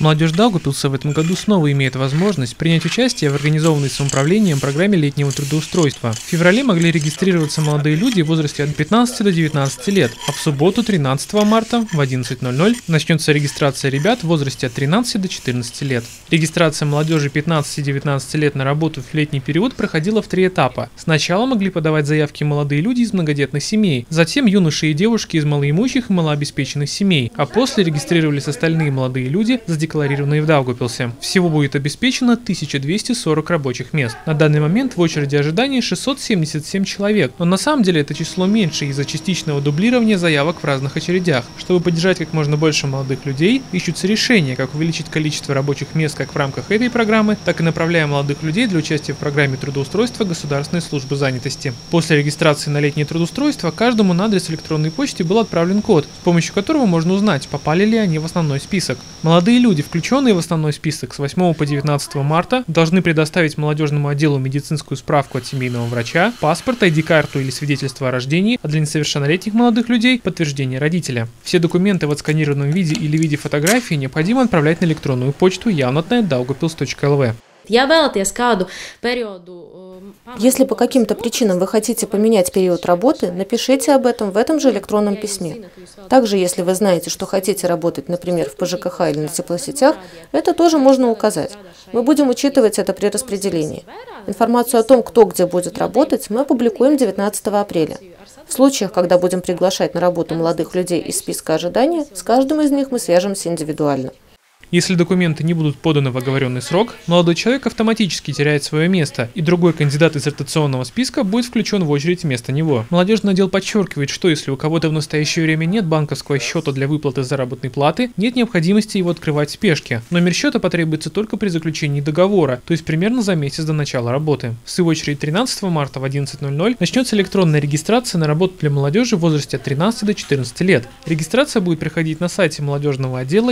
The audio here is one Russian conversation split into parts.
Молодежь Даугупилса в этом году снова имеет возможность принять участие в организованной самоуправлением программе летнего трудоустройства. В феврале могли регистрироваться молодые люди в возрасте от 15 до 19 лет, а в субботу 13 марта в 11.00 начнется регистрация ребят в возрасте от 13 до 14 лет. Регистрация молодежи 15-19 лет на работу в летний период проходила в три этапа. Сначала могли подавать заявки молодые люди из многодетных семей, затем юноши и девушки из малоимущих и малообеспеченных семей, а после регистрировались остальные молодые люди с задекларированные в Даугупилсе. Всего будет обеспечено 1240 рабочих мест. На данный момент в очереди ожидания 677 человек, но на самом деле это число меньше из-за частичного дублирования заявок в разных очередях. Чтобы поддержать как можно больше молодых людей, ищутся решения, как увеличить количество рабочих мест как в рамках этой программы, так и направляя молодых людей для участия в программе трудоустройства Государственной службы занятости. После регистрации на летнее трудоустройство каждому на адрес электронной почты был отправлен код, с помощью которого можно узнать, попали ли они в основной список. Молодые люди Люди, включенные в основной список с 8 по 19 марта, должны предоставить молодежному отделу медицинскую справку от семейного врача, паспорт, ID-карту или свидетельство о рождении, а для несовершеннолетних молодых людей – подтверждение родителя. Все документы в отсканированном виде или виде фотографии необходимо отправлять на электронную почту jaunatnet.daugavpils.lv. Ja vēlaties kādu periodu если по каким-то причинам вы хотите поменять период работы, напишите об этом в этом же электронном письме. Также, если вы знаете, что хотите работать, например, в ПЖКХ или на теплосетях, это тоже можно указать. Мы будем учитывать это при распределении. Информацию о том, кто где будет работать, мы опубликуем 19 апреля. В случаях, когда будем приглашать на работу молодых людей из списка ожидания, с каждым из них мы свяжемся индивидуально. Если документы не будут поданы в оговоренный срок, молодой человек автоматически теряет свое место, и другой кандидат из ротационного списка будет включен в очередь вместо него. Молодежный отдел подчеркивает, что если у кого-то в настоящее время нет банковского счета для выплаты заработной платы, нет необходимости его открывать в спешке. Номер счета потребуется только при заключении договора, то есть примерно за месяц до начала работы. В свою очередь 13 марта в 11.00 начнется электронная регистрация на работу для молодежи в возрасте от 13 до 14 лет. Регистрация будет проходить на сайте молодежного отдела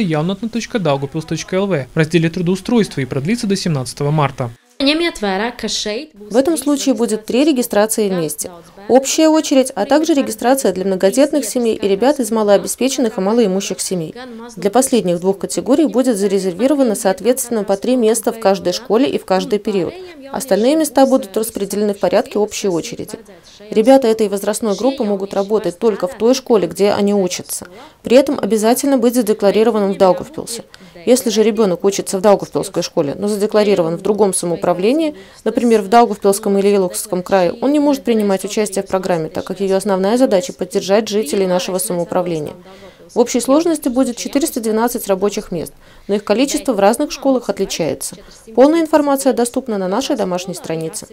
явнотно.daugupils в разделе трудоустройства и продлится до 17 марта. В этом случае будет три регистрации вместе. Общая очередь, а также регистрация для многодетных семей и ребят из малообеспеченных и малоимущих семей. Для последних двух категорий будет зарезервировано соответственно по три места в каждой школе и в каждый период. Остальные места будут распределены в порядке общей очереди. Ребята этой возрастной группы могут работать только в той школе, где они учатся. При этом обязательно быть задекларированным в Даугавпилсе. Если же ребенок учится в Даугавпилской школе, но задекларирован в другом самоуправлении, например, в Даугавпилском или Вилокском крае, он не может принимать участие в программе, так как ее основная задача – поддержать жителей нашего самоуправления. В общей сложности будет 412 рабочих мест, но их количество в разных школах отличается. Полная информация доступна на нашей домашней странице.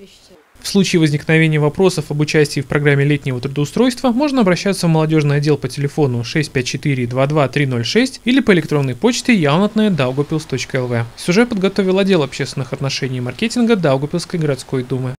В случае возникновения вопросов об участии в программе летнего трудоустройства можно обращаться в молодежный отдел по телефону 654-22306 или по электронной почте yaunatная.daugupils.lv. Сюжет подготовил отдел общественных отношений и маркетинга Даугупилской городской думы.